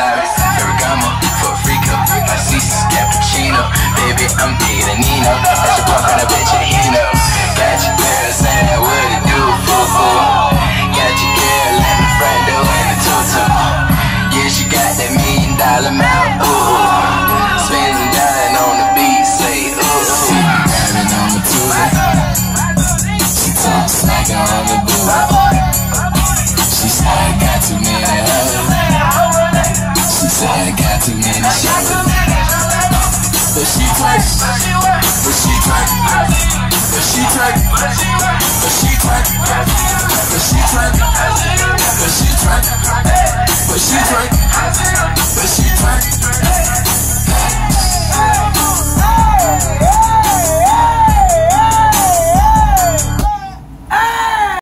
Cyrus, Ferragamo, for Rico, my Cece, Cappuccino, baby, I'm digging a Nino, as you walk on a bitch and he knows, got your girl saying what it do, fool, fool, got your girl in the front door in a tutu, yeah, she got that million dollar mouth, ooh, spins and dying on the beat, say ooh, ooh. on the Tuesday, she talks like I'm a. I got too many shows. But she twerk, but she twerk, but she twerk, but she twerk, but she twerk.